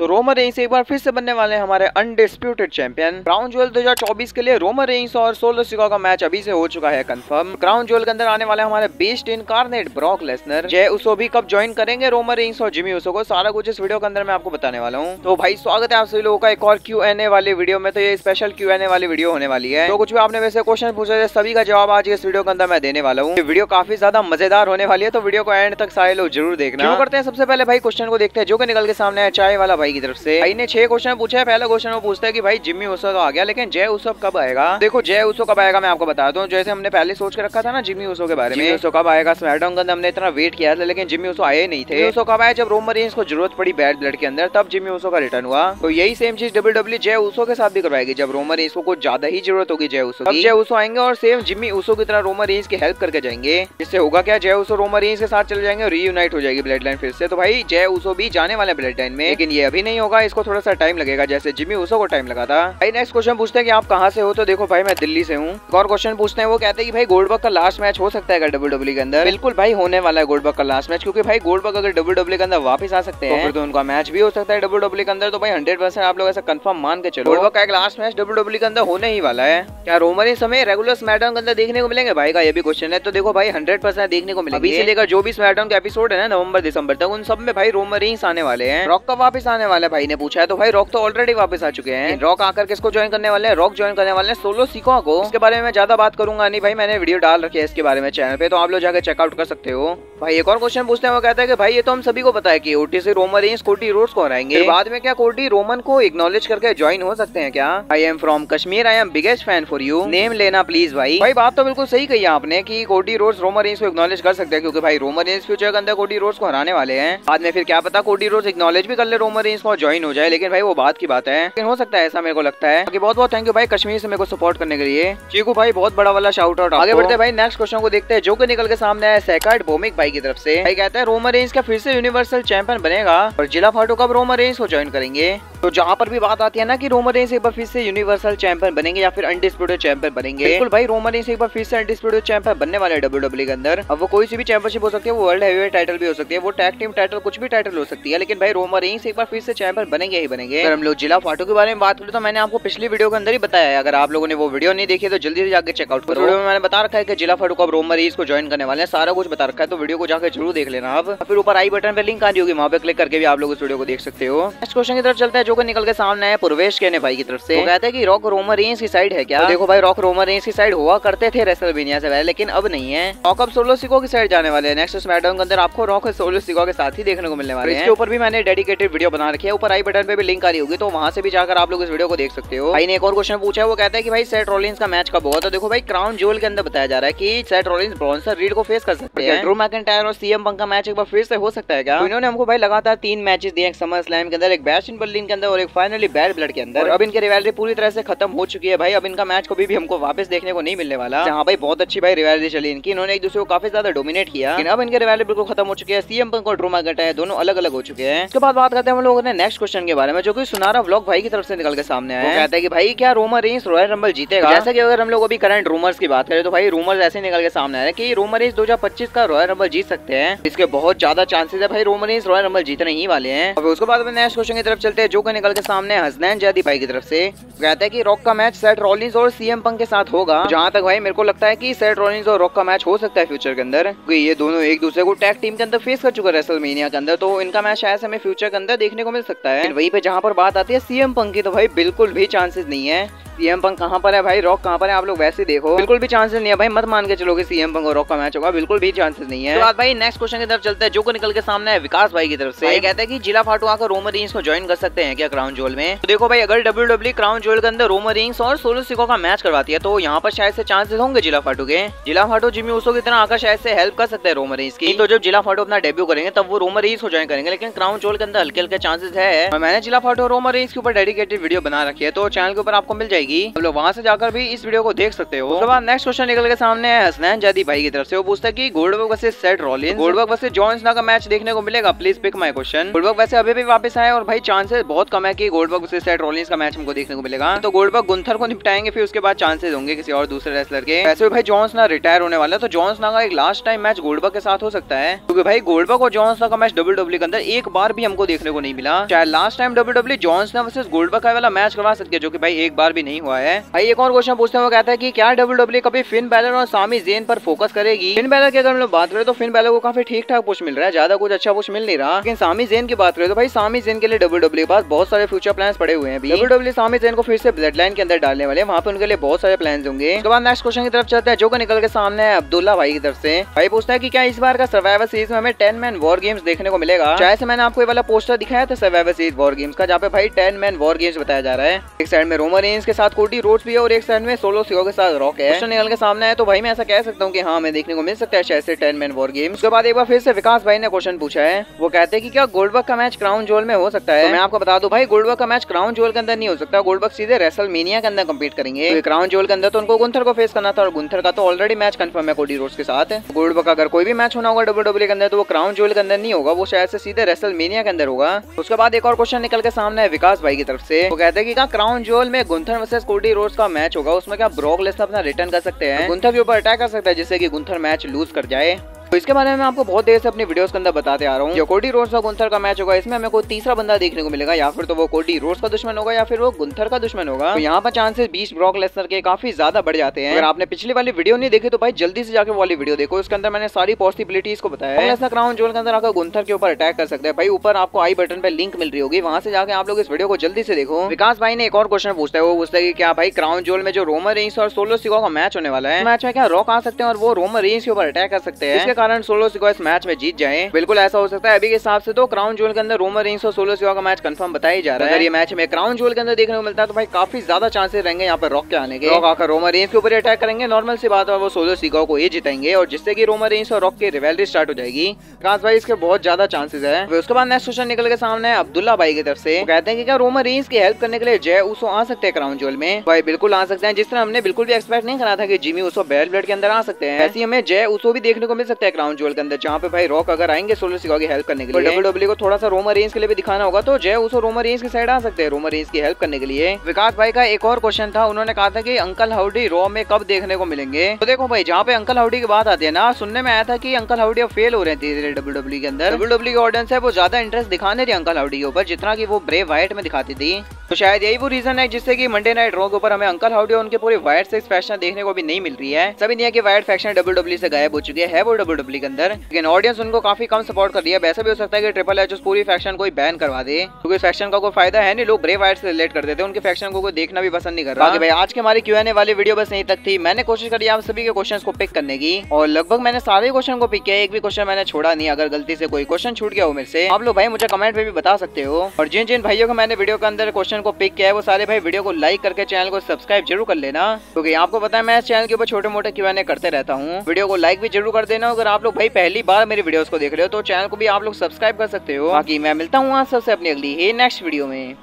तो Roman Reigns एक बार फिर से बनने वाले हमारे अनडिस्प्यूटेड चैंपियन क्राउन ज्वेल 2024 के लिए रोमन रेंस और सोलो सिका का मैच अभी से हो चुका है कंफर्म क्राउन ज्वेल के अंदर आने वाले हमारे beast in incarnate Brock Lesnar Jey Uso भी कब ज्वाइन करेंगे रोमन रेंस और जिमी उसो को, सारा कुछ इस वीडियो के अंदर मैं आपको बताने वाला हूँ। तो भाई, स्वागत है आप सभी लोगों का एक और क्यू एन ए वाली वीडियो में तो ये स्पेशल क्यू एन ए वाली वीडियो होने वाली है। तो कुछ भी आपने वैसे क्वेश्चन पूछे थे सभी का जवाब आज इस वीडियो के अंदर मैं देने वाला हूँ। वीडियो काफ़ी ज़्यादा मज़ेदार होने वाली है तो वीडियो को एंड तक सारे लोग ज़रूर देखना। करते हैं, सबसे पहले भाई क्वेश्चन को देखते हैं, जो कि निकल के सामने है चाय वाला भाई की तरफ़ से भाई ने छह क्वेश्चन पूछा है पहला क्वेश्चन वो पूछता है कि भाई जिम्मी उसव तो आ गया लेकिन जय उसव कब आएगा देखो जय उसव कब आएगा मैं आपको बता दूँ जैसे हमने पहले सोच के रखा था ना जिम्मी उसव के बारे में उसव कब आएगा स्मैकडाउन के अंदर हमने इतना वेट किया था लेकिन जिम्मी उसव आए नहीं थे उसव कब आया जब रोमन रेंज को ज़रूरत पड़ी बैड ब्लड के अंदर तब जिम्मी उसव का रिटर्न हुआ तो यही सेम चीज़ डब्ल्यू डब्ल्यू जय उसो के साथ भी करवाएगी जब रोमन रेंज को कुछ ज़्यादा ही ज़रूरत होगी जय उसो जय उसो आएँगे और सेम जिम्मी उसो की तरह रोमन रेंज की हेल्प करके जाएँगे जिससे होगा क्या जय उसो रोमन रेंज के साथ चले जाएँगे और रीयूनाइट हो जाएगी ब्लड लाइन फिर से तो भाई जय उसो भी जाने वाले ब्लड लाइन में लेकिन ये अभी नहीं होगा इसको थोड़ा सा टाइम लगेगा जैसे जिमी उसो को टाइम लगा था। भाई नेक्स्ट क्वेश्चन पूछते हैं कि आप कहाँ से हो? तो देखो भाई मैं दिल्ली से हूँ। और क्वेश्चन पूछते हैं वो कहते हैं कि भाई गोल्डबर्ग का लास्ट मैच हो सकता है डब्ल्यू डब्ल्यू के अंदर। बिल्कुल भाई होने वाला है गोल्डबर्ग का लास्ट मैच क्योंकि भाई गोल्डबर्ग अगर डब्ल्यू डब्ल्यू के अंदर वापस आ सकते हैं तो उनका मैच भी हो सकता है डब्ल्यू डब्ल्यू के अंदर तो भाई हंड्रेड परसेंट आप लोग ऐसा कंफर्म मान के चलो। गोल्डबर्ग का एक लास्ट मैच डब्ल्यू डब्ल्यू के अंदर होने ही वाला है। क्या रोमन इस समय रेगुलर स्मैकडाउन के अंदर देखने को मिलेंगे? भाई का ये भी क्वेश्चन है तो देखो भाई हंड्रेड परसेंट देखने को मिलेगा। अभी से लेकर जो भी स्मैकडाउन के एपिसोड है ना नवंबर दिसंबर तक उन सब में भाई रोमन रिंग्स आने वाले हैं। रॉक कब वापस आने वाले भाई ने पूछा है तो भाई रॉक तो ऑलरेडी वापस आ चुके हैं। रॉक आकर किसको ज्वाइन करने वाले हैं? रॉक ज्वाइन करने वाले हैं सोलो सीखो को। इसके बारे में मैं ज़्यादा बात करूँगा नहीं भाई, मैंने वीडियो डाल रखी है इसके बारे में चैनल पे तो आप लोग जाकर चेकआउट कर सकते हो। भाई एक और क्वेश्चन पूछते हैं वो कहता है कि भाई ये तो हम सभी को पता है कि ओटी से रोमन रेंज कोटी रोड्स को हराएँगे बाद में क्या कोटी रोमन को इग्नोलेज करके ज्वाइन हो सकते हैं क्या? I am from Kashmir I am biggest fan for you name लेना प्लीज़ भाई। भाई बात तो बिल्कुल सही कही आपने की कोटी रोड्स रोमन रेंज को इग्नोलेज कर सकते हैं क्योंकि भाई रोमन रेंज फ्यूचर के अंदर कोटी रोड्स को हराने वाले हैं? बाद में फिर क्या पता कोटी रोड्स इग्नोलेज भी कर ले रोमन रेंज को ज्वाइन हो जाए लेकिन भाई वो बात की बात है। लेकिन हो सकता है ऐसा मेरे को लगता है। बहुत बहुत थैंक यू भाई कश्मीर से मेरे को सपोर्ट करने के लिए। चीकू भाई बहुत बड़ा वाला शाउट आउट आगे बढ़ते भाई नेक्स्ट क्वेश्चन को देखते हैं जो कि निकल के सामने है सेकार्ड बोमिक भाई। की तरफ़ से। भाई कहता है रोमन रेंज का फिर से यूनिवर्सल चैंपियन बनेगा और जिला फाटो कब रोमा रेंज को ज्वाइन करेंगे? तो जहाँ पर भी बात आती है ना कि रोमन रेंस एक बार फिर से यूनिवर्सल चैंपियन बनेंगे या फिर अनडिस्प्यूटेड चैंपियन बनेंगे। बिल्कुल भाई रोमन रेंस एक बार फिर से अनडिस्प्यूटेड चैंपियन बनने वाले डब्ल्यू डब्ल्यू के अंदर। अब वो कोई सी भी चैंपियनशिप हो सकती है वो वर्ल्ड हैवीवेट टाइटल भी हो सकती है वो टैग टीम टाइटल कुछ भी टाइटल हो सकती है लेकिन भाई रोमन रेंस एक बार फिर से चैंपियन बनेंगे ही बनेंगे। अगर हम लोग जिला फाटो के बारे में बात करें तो मैंने आपको पिछली वीडियो के अंदर ही बताया है। अगर आप लोगों ने वो वीडियो नहीं देखी तो जल्दी से जाकर चेकआउट करो। वीडियो में मैंने बता रखा है कि जिला फाटो कब रोमन रेंस को ज्वाइन करने वाले हैं सारा कुछ बता रखा है तो वीडियो को जाकर ज़रूर देख लेना आप। फिर ऊपर आई बटन पर लिंक आ रही होगी वहाँ पे क्लिक करके भी आप लोग इस वीडियो को देख सकते हो। नेक्स्ट क्वेश्चन की तरफ़ चलता है जो कि निकल के सामने है पूर्वेश कहने भाई की तरफ़ से। वो कहते हैं कि रॉक रोमन रेंज की साइड है क्या? तो देखो भाई रॉक रोमन रेंज की साइड हुआ करते थे रेसलवेनिया से पहले लेकिन अब नहीं है। रॉक अब सोलो सिको की साइड जाने वाले हैं। नेक्स्ट स्मैकडाउन के अंदर आपको रॉक सोलो सिको के साथ ही देखने को मिलने वाले हैं। इसके ऊपर भी मैंने डेडिकेटेड वीडियो बना रखी है। ऊपर आई बटन पे भी लिंक आ रही होगी तो वहाँ से भी जाकर आप लोग इस वीडियो को देख सकते हो। भाई ने एक और क्वेश्चन पूछा है वो कहता है कि भाई सेट रोलिंस का मैच कब होगा तो देखो भाई क्राउन जोल के अंदर बताया जा रहा है कि सेट रोलिंस ब्रॉन्सर रीड को फेस कर सकते हैं। ड्रू मैकेंटायर और सीएम पंक का मैच एक बार फिर से हो सकता है क्या? तो इन्होंने हमको भाई लगातार तीन मैचेस दिए समर स्लैम के अंदर एक बैश इन बर्लिन के अंदर और एक फाइनली बैड ब्लड के अंदर। अब इनके रिवालिटी पूरी तरह से खत्म हो चुकी है भाई। अब इनका मैच कभी भी हमको वापस देखने को नहीं मिलने वाला। जहाँ भाई बहुत अच्छी भाई रिवालिटी चली इनकी। इन्होंने एक दूसरे को काफ़ी ज़्यादा डोमिनेट किया। लेकिन अब इनके रिवालिटी बिल्कुल खत्म हो चुके हैं। सीएम पंक और ड्रोमा गटा है। दोनों अलग अलग हो चुके हैं। उसके बाद बात करते हैं हम लोगों ने नेक्स्ट क्वेश्चन के बारे में जो की सुनारा ब्लॉग भाई की तरफ़ से निकल के सामने आया कहते हैं कि भाई क्या रोमर रेंस रॉयल रंबल जीतेगा? जैसा कि अगर हम लोग अभी करंट रूमर्स की बात करें तो भाई रूमर्स ऐसे निकल के सामने आया हैं कि रोमर रेंस 2025 का रॉयल रंबल जीत सकते हैं। इसके बहुत ज़्यादा चांसेस है भाई रोमर रेंस रॉयल रंबल जीतने ही वाले हैं। उसके बाद नेक्स्ट क्वेश्चन की तरफ़ चलते हैं जो कि निकल के सामने हसनैन जादी भाई की तरफ़ से। कहता है कि रॉक का मैच सेट रॉलिंस और सीएम पंक के साथ होगा। जहाँ तक भाई मेरे को लगता है कि सेट रॉलिंस और रॉक का मैच हो सकता है फ्यूचर के अंदर। क्योंकि ये दोनों एक दूसरे को टैग टीम के अंदर फेस कर चुका है रेसलमेनिया के अंदर तो इनका मैच शायद हमें फ्यूचर के अंदर देखने को मिल सकता है। वहीं पे जहाँ पर बात आती है सीएम पंक की तो भाई बिल्कुल भी चांसेस नहीं है। सीएम पंक कहाँ पर है भाई? रॉक कहाँ पर है? आप लोग वैसे देखो। बिल्कुल भी चांसेस नहीं है भाई। मत मान के चलोगे सीएम पंक और रॉक का मैच होगा। बिल्कुल भी चांसेस नहीं है। तो बाद भाई नेक्स्ट क्वेश्चन की तरफ़ चलते हैं। जो को निकल के सामने है विकास भाई की तरफ़ से। कहते हैं कि जिला फाटू आकर रोमर रिंग्स को ज्वाइन कर सकते हैं। क्या क्राउन जोल में। तो देखो भाई, अगर डब्ल्यू डब्ल्यू क्राउन जोल के अंदर रोमर रिंग्स और सोलो सिको का मैच करवाती है तो यहाँ पर शायद से चांसेस होंगे जिला फाटू के। जिला फाटू जिमी उसो की तरह आकर शायद से हेल्प कर सकते हैं रोमर रिंग्स की। तो जब जिला फाटू अपना डेब्यू करेंगे, तब वो रोमर रिंग्स को ज्वाइन करेंगे, लेकिन क्राउन जोल के अंदर हल्के हल्के चांसेस है। मैंने जिला फाटू रोमर रिंग्स के ऊपर डेडिकेटेड वीडियो बना रखी है तो चैनल के ऊपर आपको मिल जाएगी। लोग वहाँ से जाकर भी इस वीडियो को देख सकते हो। उसके बाद नेक्स्ट क्वेश्चन निकल के सामने है, हसनैन जादी भाई की तरफ़ से। वो पूछता है कि Goldberg versus Seth Rollins Goldberg versus John का मैच देखने को मिलेगा please pick my question Goldberg वैसे अभी भी वापस आए और भाई चांसेस बहुत बहुत कम है कि गोल्डबर्ग से रोलिंस का मैच हमको देखने को मिलेगा। तो गोल्डबर्ग गुंथर को निपटाएँगे, फिर उसके बाद चांसेस होंगे किसी और दूसरे रेसलर के। वैसे भी भाई जॉन्स ना रिटायर होने वाला है तो जॉन्स ना का एक लास्ट टाइम मैच गोल्डबर्ग के साथ हो सकता है। क्योंकि भाई गोल्डबर्ग और जॉन्स का मैच डब्ल्यू डब्ल्यू के अंदर एक बार भी हमको देखने को नहीं मिला। चाहे last time W W Johns ना वर्सेस गोल्डबर्ग का वाला मैच करवा सकते हैं, जो कि भाई एक बार भी नहीं हुआ है। भाई एक और क्वेश्चन पूछते हैं, वो कहता है कि क्या डब्ल्यू डब्ल्यू कभी फिन बैलर और सामी जेन पर फोकस करेगी? फिन बैलर की अगर हम लोग बात करें तो फिन बैलर को काफ़ी ठीक ठाक पुश मिल रहा है, ज़्यादा कुछ अच्छा पुश मिल नहीं रहा। लेकिन सामी जेन की बात करें तो भाई सामी जेन के लिए डब्ल्यू डब्ल्यू के पास बहुत सारे फ्यूचर प्लान पड़े हुए हैं डब्ल्यू डब्ल्यू सामी जेन को फिर से ब्लड लाइन के अंदर डालने वाले वहाँ पे उनके लिए बहुत सारे प्लान होंगे। उसके बाद नेक्स्ट क्वेश्चन की तरफ़ चलते हैं। जो को निकल के सामने है अब्दुल्ला भाई की तरफ़ से। भाई पूछता है कि क्या इस बार का सर्वाइवर सीरीज़ में हमें टेन मैन वॉर गेम्स देखने को मिलेगा? चाहे से मैंने आपको ये वाला पोस्टर दिखाया था सर्वाइवर सीरीज़ वॉर गेम्स का जहाँ पे भाई टेन मैन वॉर गेम्स बताया जा रहा है। एक साइड में रोमर रेंज के साथ कोटी रोड भी है और एक साइड में सोलो सिगो के साथ रॉक है। क्वेश्चन निकल के सामने है तो भाई मैं ऐसा कह सकता हूँ की हाँ मैं देखने को मिल सकता है शायद टेन मैन वॉर गेम्स उसके बाद एक बार फिर से विकास भाई ने क्वेश्चन पूछा है। वो कहते हैं कि क्या गोल्डबर्ग का मैच क्राउन जोल में हो सकता है? तो मैं आपको बता दूँ भाई गोल्डबर्ग का मैच क्राउन जोल के अंदर नहीं हो सकता। गोल्डबर्ग सीधे रेसल मीनिया के अंदर कम्पीट करेंगे। तो क्राउन जोल के अंदर तो उनको गुंथर को फेस करना था और गुंथर का तो ऑलरेडी मैच कंफर्म है कोडी रोड्स के साथ। गोल्डबर्ग अगर कोई भी मैच होना होगा डब्ल्यू डब्ल्यू के अंदर तो वो क्राउन जोल के अंदर नहीं होगा। वो शायद से सीधे रेसल मीनिया के अंदर होगा। उसके बाद एक और क्वेश्चन निकल के सामने है विकास भाई की तरफ़ से। वो कहते हैं कि क्या क्राउन जोल में गुंथर वर्सेस कोडी रोड्स का मैच होगा? उसमें क्या ब्रॉक लेसनर अपना रिटर्न कर सकते हैं? गुंथर के ऊपर अटैक कर सकता है जिससे कि गुंथर मैच लूज कर जाए। तो इसके बारे में आपको बहुत देर से अपनी वीडियोस के अंदर बताते आ रहा हूँ। जो कोडी रोड्स और गुंथर का मैच होगा, इसमें हमें कोई तीसरा बंदा देखने को मिलेगा, या फिर तो वो कोडी रोड्स का दुश्मन होगा, या फिर वो गुंथर का दुश्मन होगा। तो यहाँ पर चांसेस बीस ब्रॉक लेसनर के काफ़ी ज़्यादा बढ़ जाते हैं। अगर आपने पिछली वाली वीडियो नहीं देखी तो भाई जल्दी से जाकर वाली वीडियो देखो। इसके अंदर मैंने सारी पॉसिबिलिटीज को बताया लेसनर क्राउन जोन के अंदर आकर गुंथर के ऊपर अटैक कर सकते हैं। भाई ऊपर आपको आई बटन पर लिंक मिल रही होगी। वहाँ से जाकर आप लोग इस वीडियो को जल्दी से देखो। विकास भाई ने एक और क्वेश्चन पूछता है। वो पूछता है क्या भाई क्राउन जोल में जो रोमर रेंस और सोलो सिको का मैच होने वाला है मैच में क्या रॉक आ सकते हैं और वो रोमर रेंस के ऊपर अटैक कर सकते हैं? कारण सोलो सिको इस मैच में जीत जाए। बिल्कुल ऐसा हो सकता है। अभी के हिसाब से तो क्राउन जोल के अंदर रोमर रेंस और सोलो सिवा का मैच कंफर्म बताया जा रहा है। अगर ये मैच में क्राउन जोल के अंदर देखने को मिलता है तो भाई काफ़ी ज़्यादा चांसेस रहेंगे यहाँ पर रॉक के आने के। रॉक आकर रोमर रेंस के ऊपर अटैक करेंगे। नॉर्मल सी बात है वो सोलो सिगा को ये जितेंगे और जिससे की रोमर रेंस और रॉक की रिवेलरी स्टार्ट हो जाएगी। काश भाई इसके बहुत ज़्यादा चांसेस है। उसके बाद नेक्स्ट क्वेश्चन निकल के सामने अब्दुल्ला भाई की तरफ़ से। कहते हैं कि क्या रोमर रेंस की हेल्प करने के लिए जय उसो आ सकते हैं क्राउन जोल में? भाई बिल्कुल आ सकते हैं। जिस तरह हमने बिल्कुल भी एक्सपेक्ट नहीं करा था कि जिमी उसो बेल ब्लड के अंदर आ सकते हैं। ऐसी हमें जय उसो भी देखने को मिल सकता है। क्राउन जोल के अंदर, जहाँ पे भाई रॉक अगर आएँगे सोलो सिका की हेल्प करने के लिए। डब्ल्यू डब्ल्यू को थोड़ा सा रोमर रेंज के लिए भी दिखाना होगा तो जय उसको रोमर रेंज की साइड आ सकते हैं रोमर रेंज की हेल्प करने के लिए। विकास भाई का एक और क्वेश्चन था, उन्होंने कहा था कि अंकल हाउडी रॉ में कब देखने को मिलेंगे? तो देखो भाई, जहाँ पे अंकल हाउडी की बात आती है ना, सुनने में आया था की अंकल हाउडी अब फेल हो रहे थे डब्ल्यू डब्ल्यू के अंदर। डब्ल्यू डब्ल्यू की ऑडियंस है, वो ज़्यादा इंटरेस्ट दिखाने थे अंकल हाउडी के ऊपर, जितना की वो ब्रेव व्हाइट में दिखाती थी। तो शायद यही वो रीजन है जिससे कि मंडे नाइट रॉ के ऊपर हमें अंकल हाउडी और उनके पूरे वाइट सेक्स फ़ैशन देखने को भी नहीं मिल रही है। सभी नहीं की वाइट फैक्शन डब्ल्यू डब्ल्यू से गायब हो चुकी है वो डब्ल्यू डब्ल्यू के अंदर। लेकिन ऑडियंस उनको काफ़ी कम सपोर्ट कर रही है। वैसा भी हो सकता है कि ट्रिपल एच उस पूरी फैक्शन को बैन करवा दे, क्योंकि फैक्शन का कोई फ़ायदा है नहीं। लोग ब्रे वाइट से रिलेट कर देते उनके फैक्शन को कोई देखना भी पसंद नहीं कर रहा। भाई, आज की हमारी क्यू एन वाली वीडियो बस यहीं तक थी। मैंने कोशिश करी आप सभी के क्वेश्चन को पिक करने की, और लगभग मैंने सारे क्वेश्चन को पिक किया एक भी क्वेश्चन मैंने छोड़ा नहीं, अगर गलती से कोई क्वेश्चन छूट गया हो मेरे से। आप लोग भाई मुझे कमेंट में भी बता सकते हो। और जिन जिन भाइयों को मैंने वीडियो के अंदर क्वेश्चन को पिक किया है, वो सारे भाई वीडियो को लाइक करके चैनल को सब्सक्राइब ज़रूर कर लेना। क्योंकि आपको पता है, मैं इस चैनल के ऊपर छोटे मोटे क्यू करते रहता हूँ। वीडियो को लाइक भी ज़रूर कर देना, अगर आप लोग भाई पहली बार मेरे वीडियोस को देख रहे हो तो चैनल को भी आप लोग सब्सक्राइब कर सकते हो। बाकी मैं मिलता हूँ आप सबसे अपनी अगली नेक्स्ट वीडियो में।